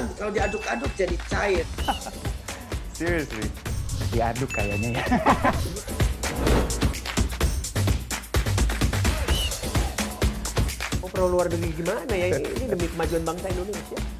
ayam kalau diaduk-aduk jadi cair. Seriously, diaduk kayaknya ya. Mau perlu luar negeri gimana ya? Ini demi kemajuan bangsa Indonesia.